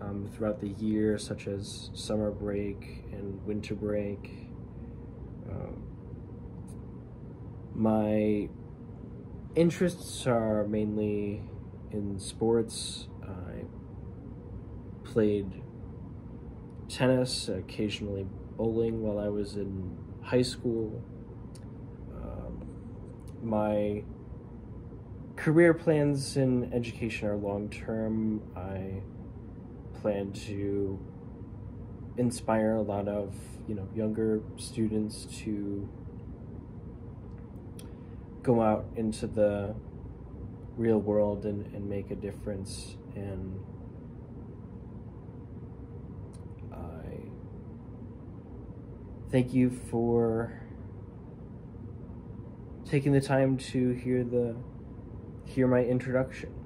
um, throughout the year, such as summer break and winter break. Um, my interests are mainly in sports. I played tennis, occasionally bowling while I was in high school. Um, my career plans in education are long term. I plan to inspire a lot of you know younger students to go out into the real world and, and make a difference. And I thank you for taking the time to hear the hear my introduction